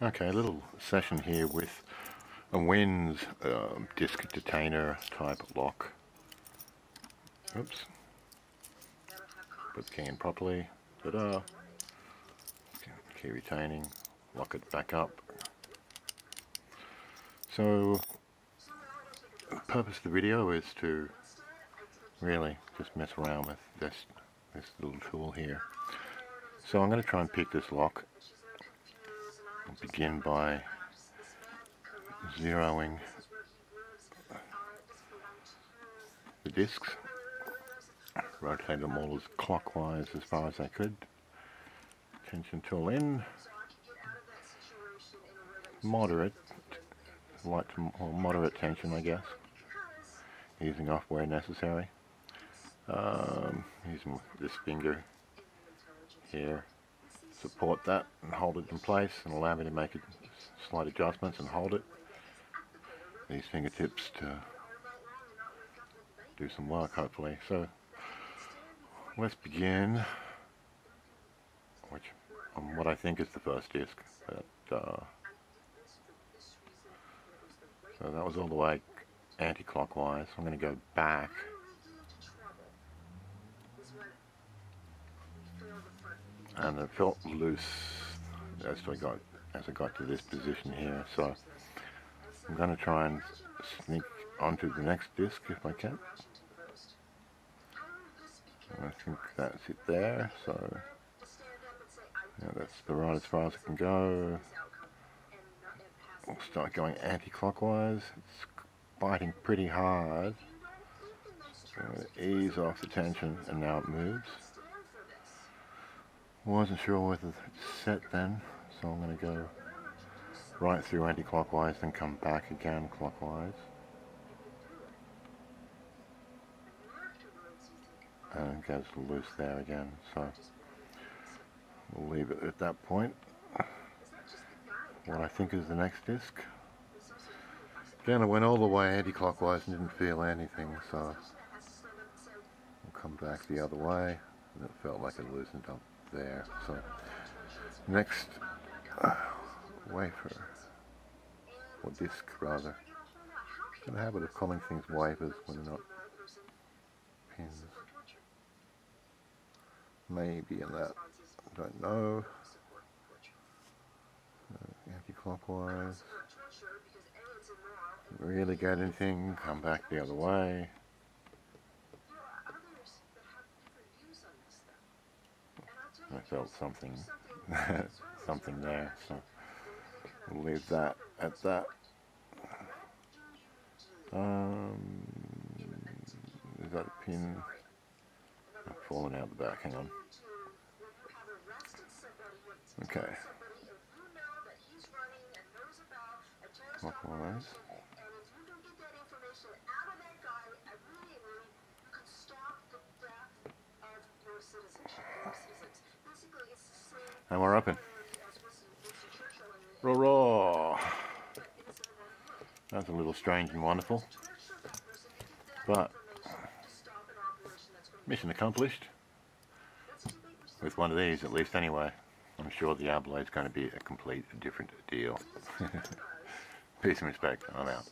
Okay, a little session here with a Wynn's um, disc detainer type lock. Oops. Put the key in properly. Ta-da. Key retaining. Lock it back up. So, the purpose of the video is to really just mess around with this this little tool here. So I'm going to try and pick this lock begin by zeroing the discs, rotate them all as clockwise as far as I could, tension tool in, moderate, light or moderate tension I guess, easing off where necessary, um, using this finger here support that and hold it in place and allow me to make a slight adjustments and hold it. These fingertips to do some work hopefully. So let's begin which on what I think is the first disc. But, uh, so that was all the way anti-clockwise. I'm going to go back and it felt loose as I got as I got to this position here. So I'm going to try and sneak onto the next disc if I can. I think that's it there. So yeah, that's the right as far as I can go. We'll start going anti-clockwise. It's biting pretty hard. So ease off the tension and now it moves wasn't sure whether it's set then, so I'm going to go right through anti-clockwise then come back again clockwise. And it goes loose there again, so we'll leave it at that point. What I think is the next disc. Again, I went all the way anti-clockwise and didn't feel anything, so we'll come back the other way, and it felt like it loosened up there. So next uh, wafer, or disc rather. The habit of calling things wafers when they're not pins. Maybe in that, I don't know. Uh, anti-clockwise. Really get anything, come back the other way. I felt something, something there, so we'll leave that at that. Um, is that a pin? I've fallen out the back, hang on. Okay. Clockwise. And we're up in. Raw, raw. That's a little strange and wonderful. But, mission accomplished. With one of these, at least anyway. I'm sure the is going to be a complete different deal. Peace and respect. I'm out.